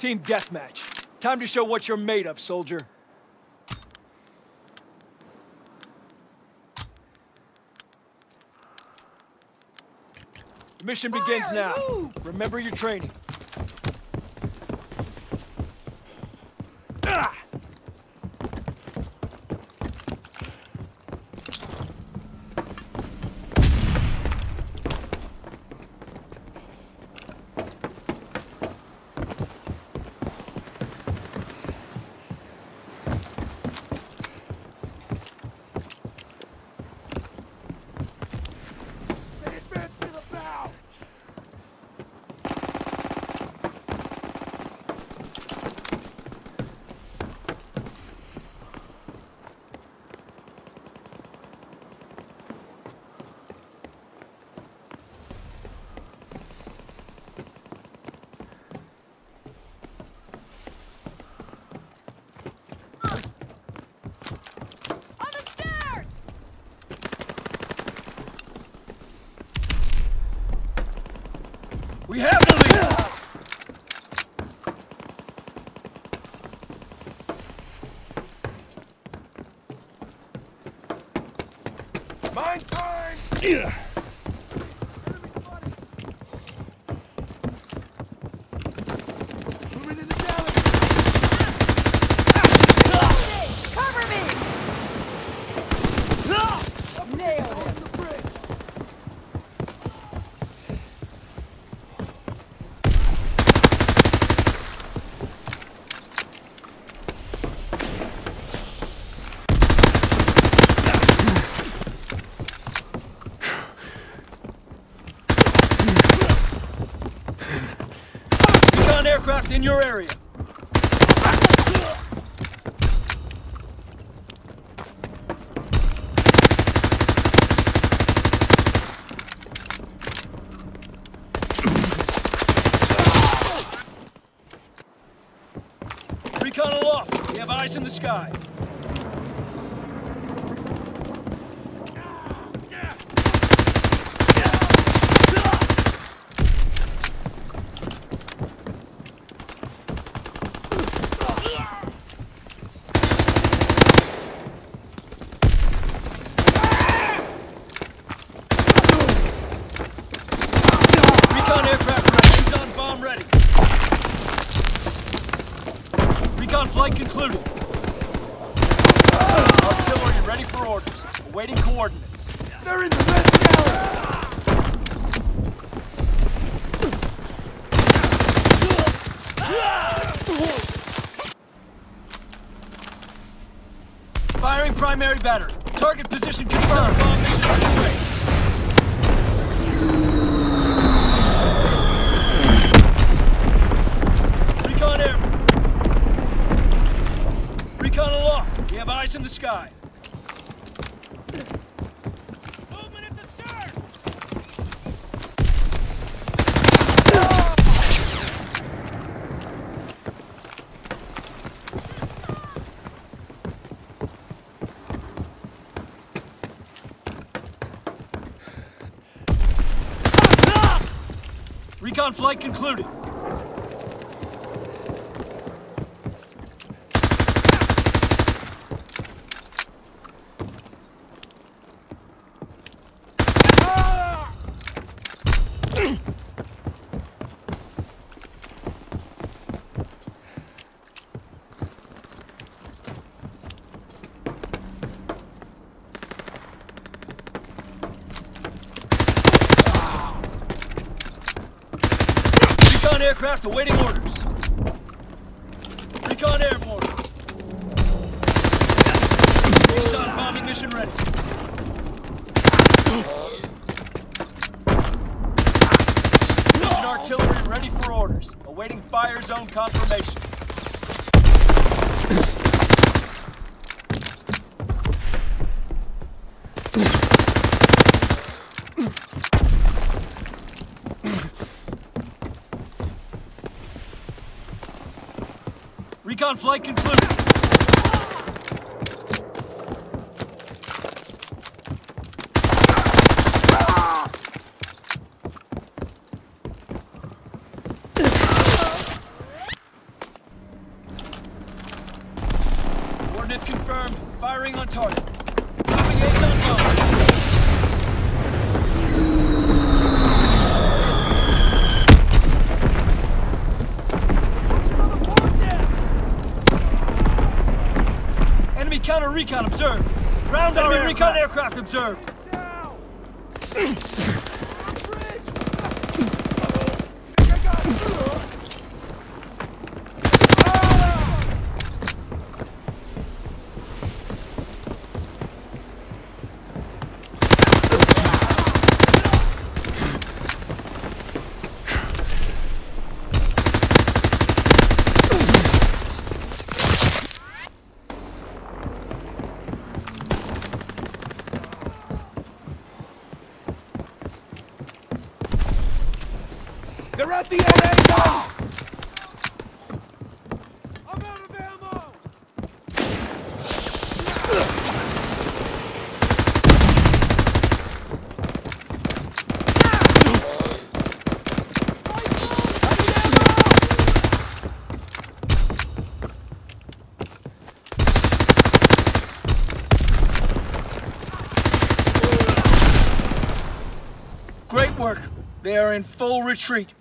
Team deathmatch. Time to show what you're made of, soldier. The mission begins now. move! Remember your training. We have the lead! Mine time! Moving in the alley! Cover me! Nailed On the bridge! Recon aircraft in your area. Recon aloft. We have eyes in the sky. Recon aircraft ready. Recon bomb ready. Recon flight concluded. Artillery ready for orders. Awaiting coordinates. They're in the red alley! Firing primary battery. Target position confirmed. Eyes in the sky. Movement at the stern. Recon flight concluded. Recon aircraft awaiting orders. Recon airborne. Recon bombing mission ready. Mission artillery ready for orders. Awaiting fire zone confirmation. down, flank and confirmed. Firing on target. Dropping on bow. Counter recon observed. Ground Enemy recon aircraft observed. They are in full retreat.